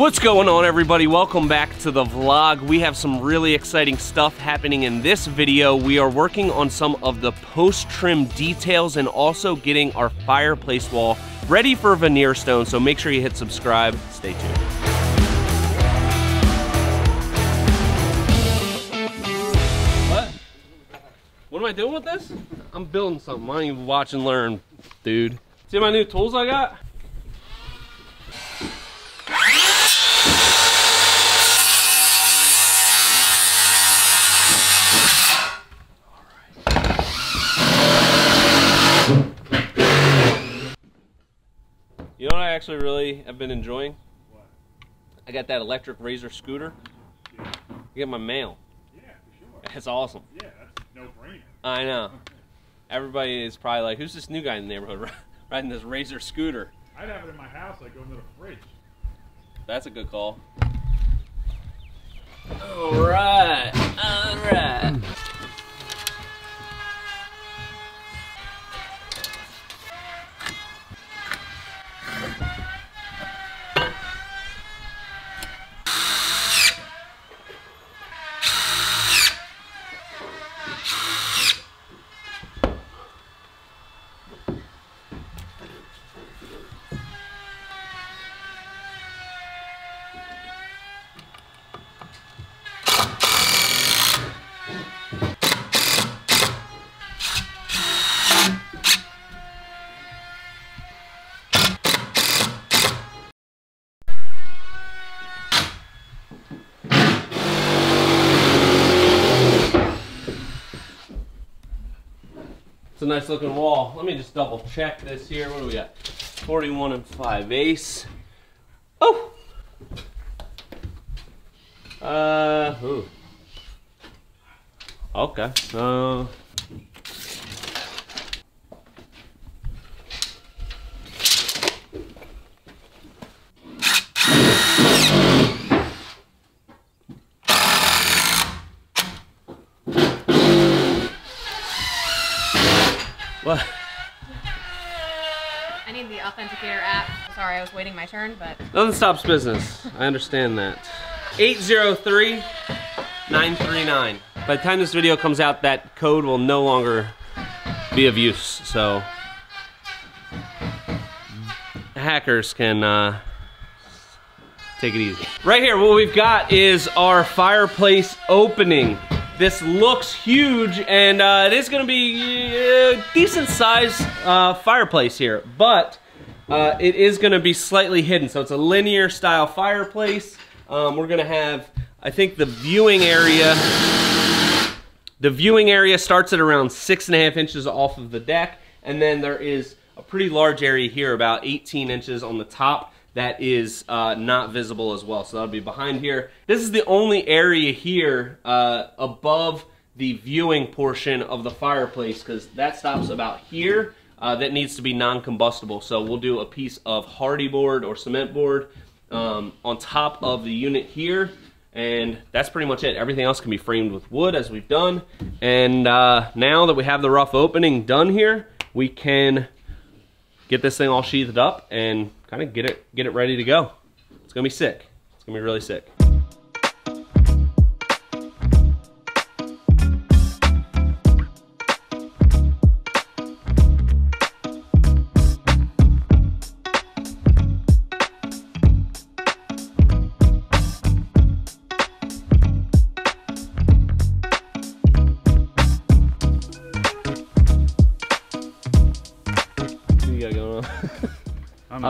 What's going on everybody? Welcome back to the vlog. We have some really exciting stuff happening in this video. We are working on some of the post-trim details and also getting our fireplace wall ready for veneer stone. So make sure you hit subscribe. Stay tuned. What? What am I doing with this? I'm building something. Why don't you watch and learn, dude? See my new tools I got? Actually really have been enjoying? What? I got that electric razor scooter. Yeah. I get my mail. Yeah, for sure. It's awesome. Yeah, that's no brainer. I know. Everybody is probably like, who's this new guy in the neighborhood riding this razor scooter? I'd have it in my house, like go into the fridge. That's a good call. All right, all right. Nice looking wall. Let me just double check this here. What do we got? 41 and 5 ace. Oh! Uh, ooh. Okay. Uh, Sorry, I was waiting my turn, but Nothing stops business. I understand that. 803 939. By the time this video comes out, that code will no longer be of use. So hackers can uh, take it easy. Right here, what we've got is our fireplace opening. This looks huge, and uh, it is to be a decent size uh, fireplace here, but uh, it is going to be slightly hidden. So it's a linear style fireplace. Um, we're going to have, I think, the viewing area. The viewing area starts at around six and a half inches off of the deck, and then there is a pretty large area here, about 18 inches on the top, that is uh, not visible as well. So that'll be behind here. This is the only area here uh, above the viewing portion of the fireplace because that stops about here. Uh, that needs to be non-combustible. So we'll do a piece of Hardie board or cement board um, on top of the unit here. And that's pretty much it. Everything else can be framed with wood as we've done. And uh, now that we have the rough opening done here, we can get this thing all sheathed up and kind of get it get it ready to go. It's gonna be sick. It's gonna be really sick.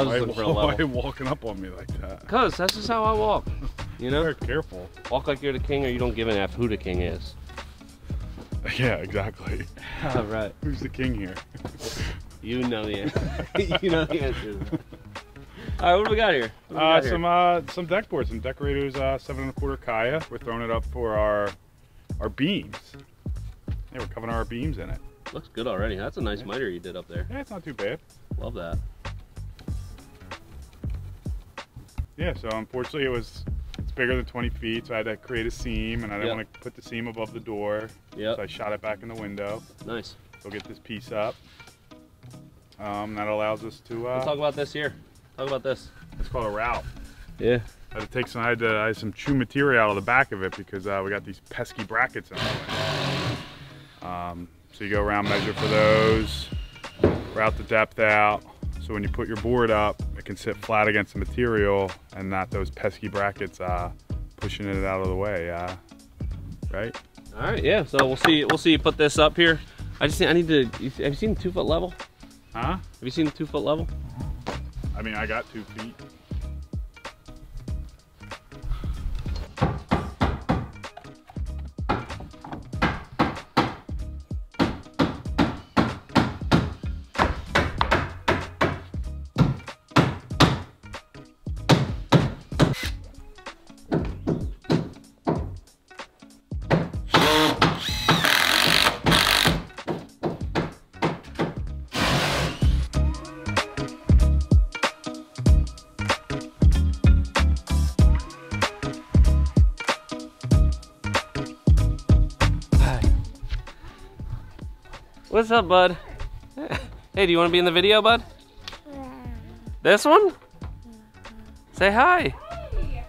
I don't I was why, looking for a why level. you walking up on me like that. Cause that's just how I walk. You know? Very careful. Walk like you're the king or you don't give an F who the king is. Yeah, exactly. All right. Who's the king here? You know the answer. you know the answer. All right, what do we got here? We Uh, got here? some uh, some deck boards, some Deckorators uh, seven and a quarter Khaya. We're throwing it up for our our beams. Yeah, we're covering our beams in it. Looks good already. That's a nice miter you did up there. Yeah, it's not too bad. Love that. Yeah, so unfortunately it was it's bigger than 20 feet, so I had to create a seam, and I didn't Yep. want to put the seam above the door. Yep. So I shot it back in the window. Nice. We'll get this piece up. Um, that allows us to. Let's Uh, talk about this here. Talk about this. it's called a route. Yeah. I had to take some, I had, to, I had some chew material out of the back of it because uh, we got these pesky brackets in way. Um, so you go around, measure for those, route the depth out. So when you put your board up, it can sit flat against the material and not those pesky brackets uh, pushing it out of the way. Uh, right? All right, yeah. So we'll see. We'll see you put this up here. I just I need to. Have you seen the two foot level? Huh? Have you seen the two foot level? I mean, I got two feet. What's up, bud? Hey, do you want to be in the video, bud? This one? Say hi. Hey,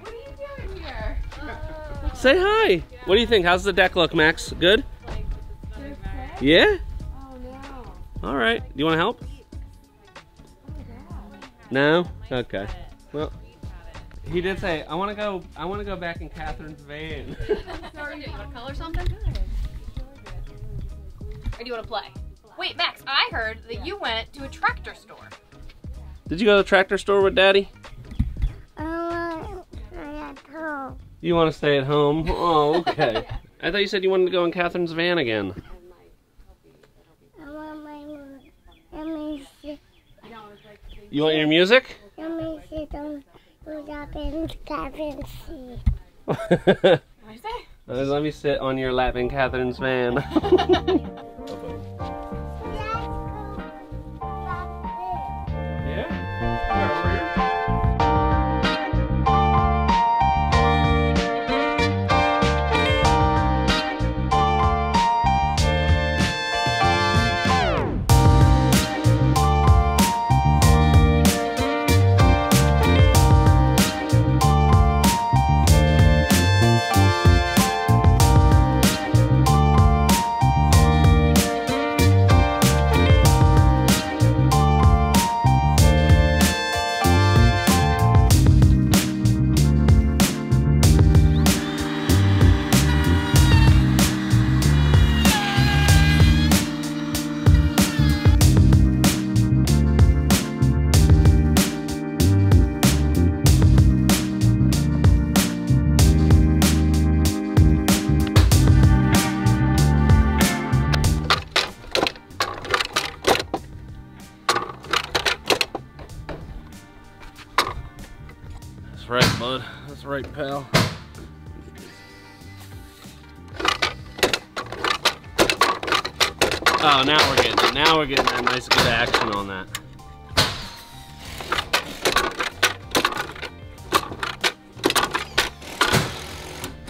what are you doing here? Say hi. What do you think? How's the deck look, Max? Good? Yeah? Oh no. All right. Do you want to help? No? Okay. Well, he did say, I want to go, I want to go back in Catherine's van. Sorry, you want to color something? Or do you want to play? Wait, Max, I heard that you went to a tractor store. did you go to the tractor store with daddy? You want to stay at home? Oh, okay. I thought you said you wanted to go in Catherine's van again. I want my music. You want your music? What did I say? Let me sit on your lap in Catherine's van. right, bud. That's right, pal. Oh, now we're getting now we're getting that nice good action on that.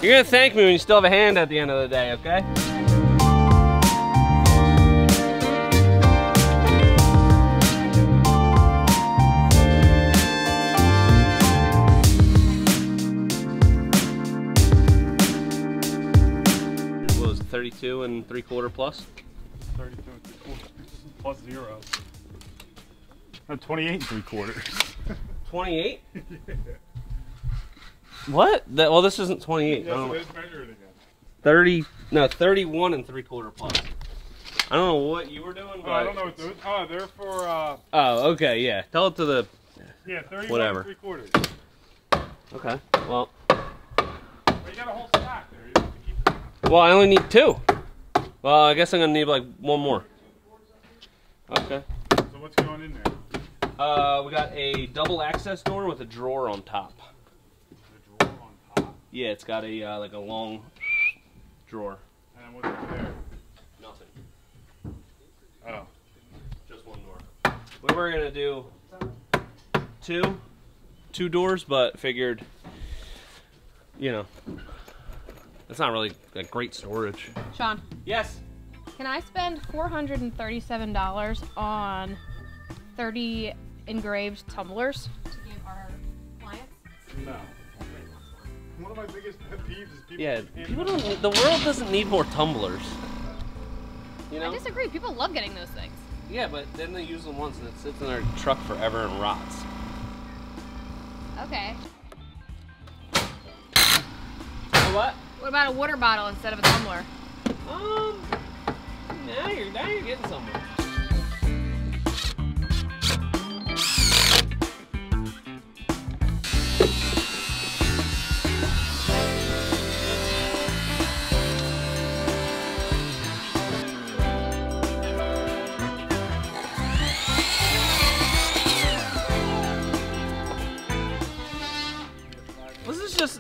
You're gonna thank me when you still have a hand at the end of the day, okay? 32 and three quarter plus? 32 and three quarters plus zero. No, 28 and three quarters. 28? What? That, well, this isn't 28. I yes, know. it is measured again. 30, no, 31 and three quarter plus. I don't know what you were doing, but. Oh, I don't know what those. Oh, they're for. Uh, Oh, okay, yeah. Tell it to the. yeah, 31 Whatever. and three quarters. Okay. Well, But you got a whole stack there. You have to keep. well, I only need two. Well, I guess I'm gonna need like one more. Okay. So what's going in there? Uh, we got a double access door with a drawer on top. The drawer on top. Yeah, it's got a uh, like a long drawer. And what's in there? Nothing. Oh. Just one door. We were gonna do two, two doors, but figured, you know, it's not really like great storage. Sean, Yes. can I spend $437 on 30 engraved tumblers to give our clients? No. One of my biggest pet peeves is people. Yeah, people don't. Need, the world doesn't need more tumblers. You know? I disagree. People love getting those things. Yeah, but then they use them once and it sits in their truck forever and rots. Okay. what? What about a water bottle instead of a tumbler? Um, now you're now you're getting somewhere.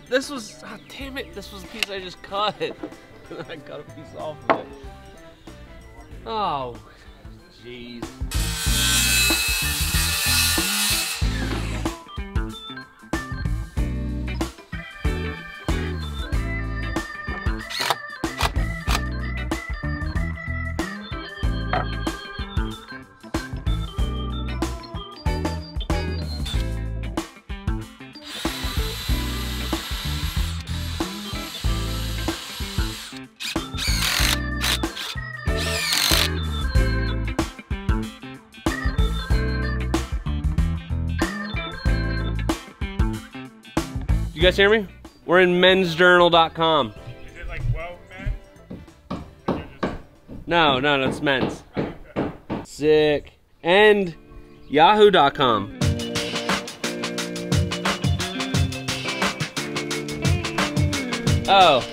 This was oh, damn it, this was a piece I just cut. I cut a piece off of it. Oh jeez. You guys hear me? We're in mensjournal.com. Is it like well men? Just- No, no, it's men's. Sick. And yahoo.com. Oh.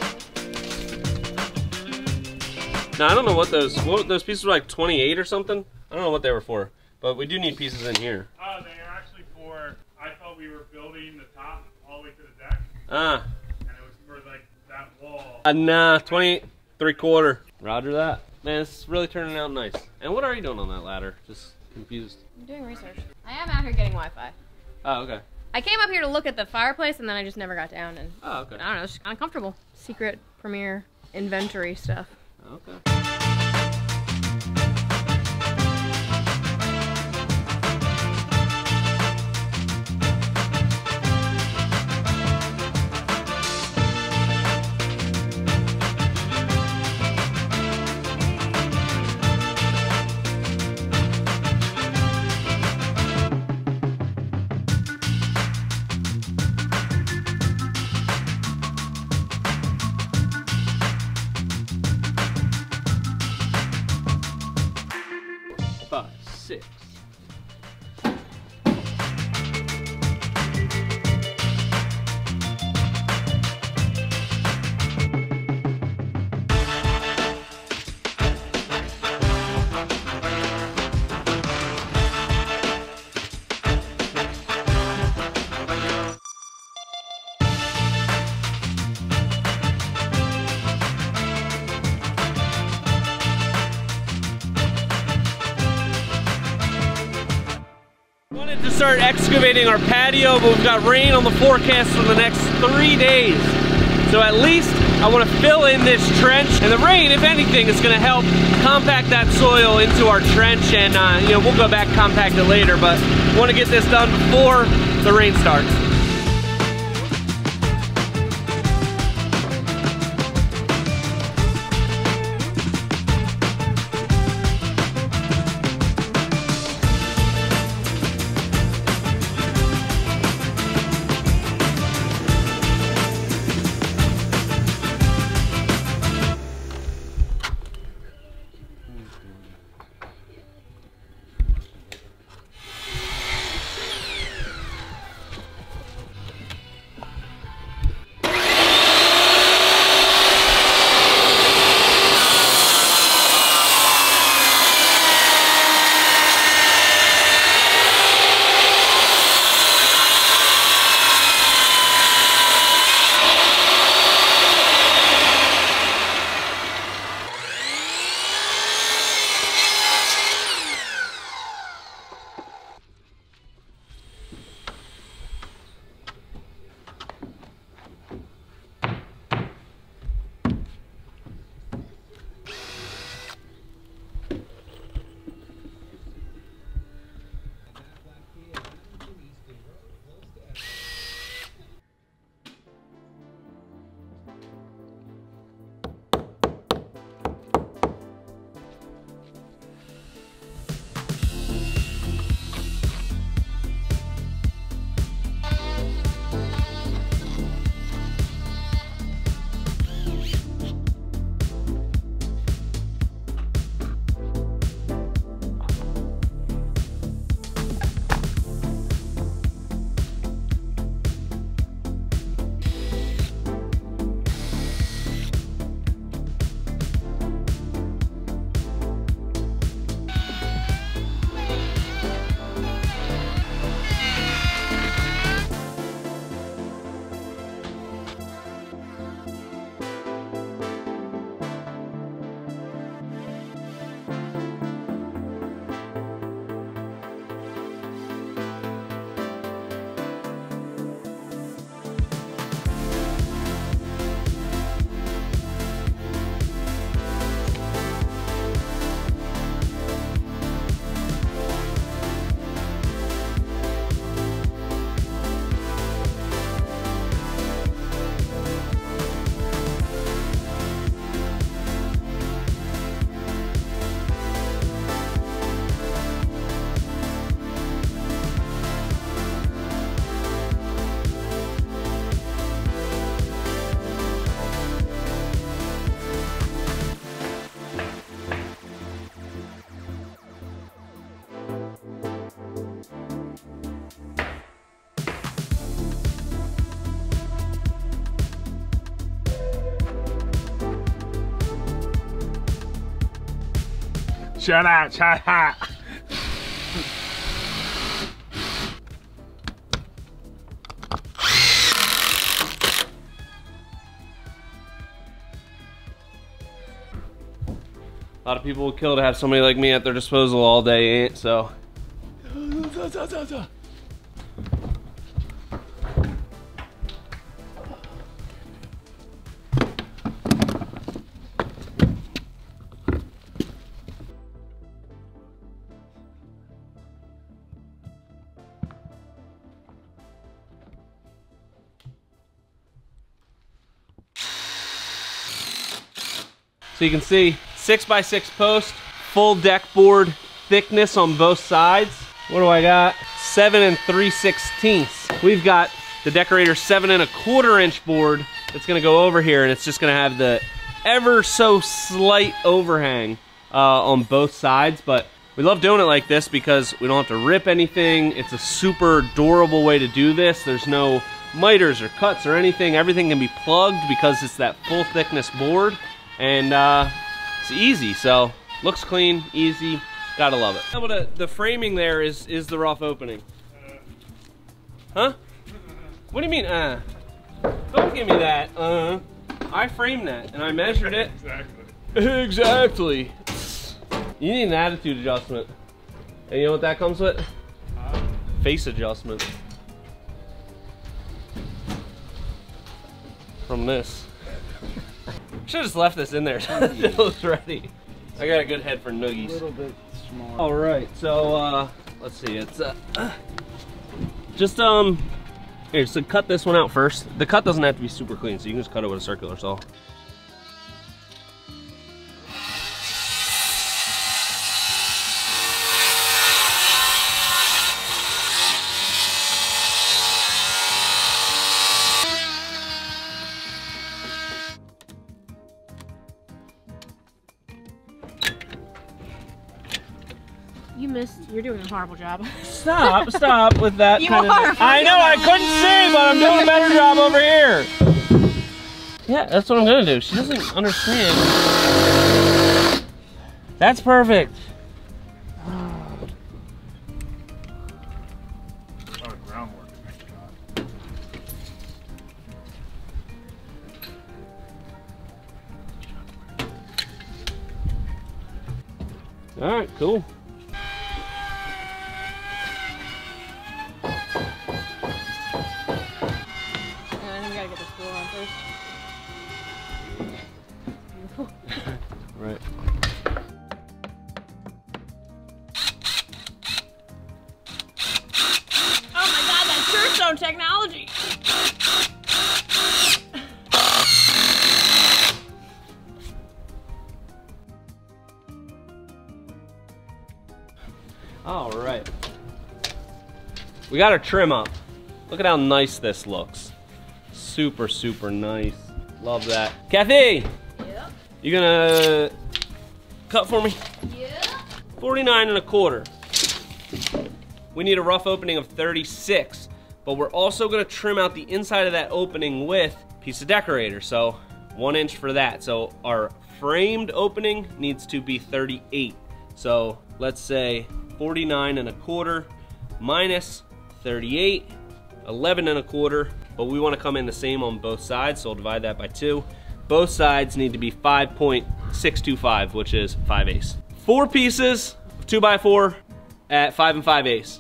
No, I don't know what those what those pieces were like 28 or something. I don't know what they were for, but we do need pieces in here. Oh, they are actually for. I thought we were building the top all the way to the deck, Ah, and it was for like that wall. uh, nah, 28 three quarter. Roger that. Man, it's really turning out nice. And what are you doing on that ladder? Just confused. I'm doing research. I am out here getting Wi-Fi. Oh, okay. I came up here to look at the fireplace and then I just never got down and Oh, okay. I don't know, it's just kind of comfortable. Secret Premier inventory stuff. Okay. Start excavating our patio, but we've got rain on the forecast for the next three days. So at least I want to fill in this trench, and the rain, if anything, is going to help compact that soil into our trench, and uh, you know we'll go back compact it later. But want to get this done before the rain starts. Shut up, shut up. A lot of people would kill to have somebody like me at their disposal all day, ain't so. You can see six by six post, full deck board thickness on both sides. What do I got? Seven and three sixteenths. We've got the Deckorator seven and a quarter inch board that's gonna go over here and it's just gonna have the ever so slight overhang uh, on both sides, but we love doing it like this because we don't have to rip anything. It's a super durable way to do this. There's no miters or cuts or anything. Everything can be plugged because it's that full thickness board and uh, it's easy. So looks clean, easy. Gotta love it. Able to, the framing there is is the rough opening. Huh? What do you mean? Uh? Don't give me that. Uh? I framed that and I measured it. Exactly. Exactly. You need an attitude adjustment. And you know what that comes with? Face adjustment. From this. Should have just left this in there so it was ready. I got a good head for noogies. little bit small. All right, so uh, let's see. It's uh, just um, here. So cut this one out first. The cut doesn't have to be super clean, so you can just cut it with a circular saw. Horrible job. Stop, stop with that You kind are of. I know, I couldn't see, but I'm doing a better job over here. Yeah, that's what I'm gonna do. She doesn't understand. That's perfect. All right, cool. All right. We got our trim up. Look at how nice this looks. Super, super nice. Love that. Kathy, Yep. you gonna cut for me? Yeah. 49 and a quarter. We need a rough opening of 36, but we're also gonna trim out the inside of that opening with a piece of Deckorator, so one inch for that. So our framed opening needs to be 38. So let's say 49 and a quarter minus 38, 11 and a quarter, but we wanna come in the same on both sides, so I'll divide that by two. Both sides need to be 5.625, which is 5 eighths. Four pieces, two by four at five and five eighths.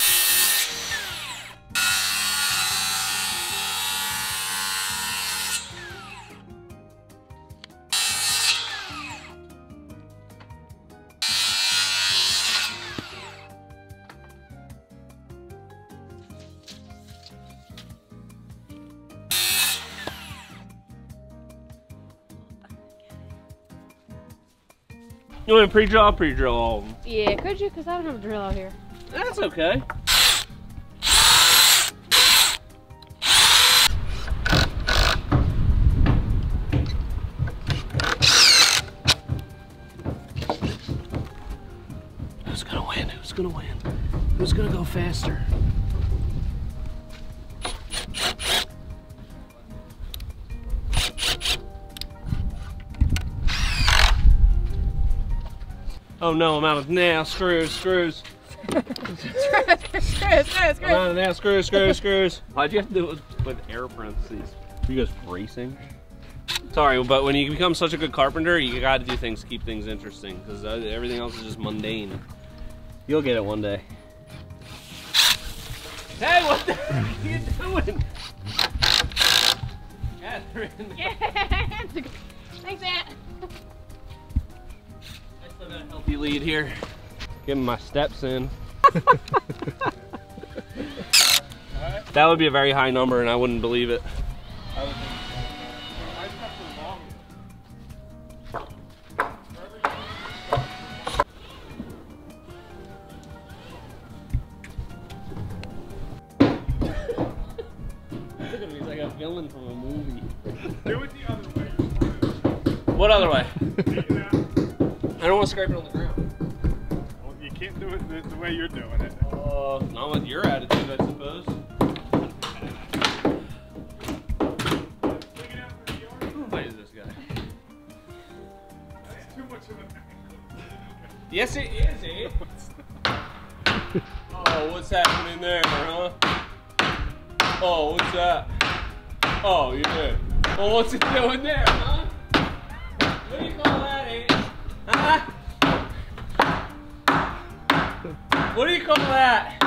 You want to pre-draw, pre-drill all of them? Yeah, could you? Because I don't have a drill out here. That's okay. Who's gonna win? Who's gonna win? Who's gonna go faster? Oh no, I'm out of nail screws, screws. screws, screws, screws, I'm out of nail screws, screws, screws. Why'd you have to do it with, with air parentheses? You guys racing? Sorry, but when you become such a good carpenter, you gotta do things to keep things interesting, because uh, everything else is just mundane. You'll get it one day. Hey, what the are you doing? Catherine. Yeah. Thanks, Aunt. I still got a healthy lead here. Getting my steps in. that would be a very high number and I wouldn't believe it. Oh, what's that? Oh, you did. Well, what's it doing there, huh? What do you call that? Huh? What do you call that?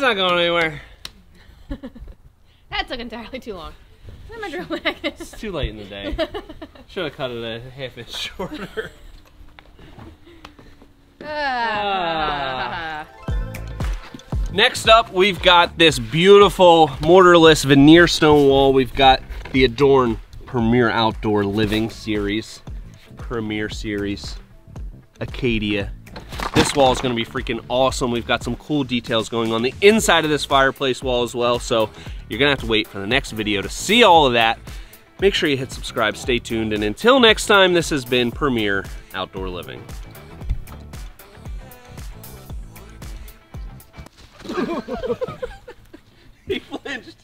That's not going anywhere. That took entirely too long. My drill bag? It's too late in the day. Should have cut it a half inch shorter. Ah. Next up, we've got this beautiful mortarless veneer stone wall. We've got the Adorn Premier Outdoor Living Series, Premier Series, Acadia. This wall is gonna be freaking awesome. We've got some cool details going on the inside of this fireplace wall as well, so you're gonna have to wait for the next video to see all of that. Make sure you hit subscribe, stay tuned, and until next time, this has been Premier Outdoor Living.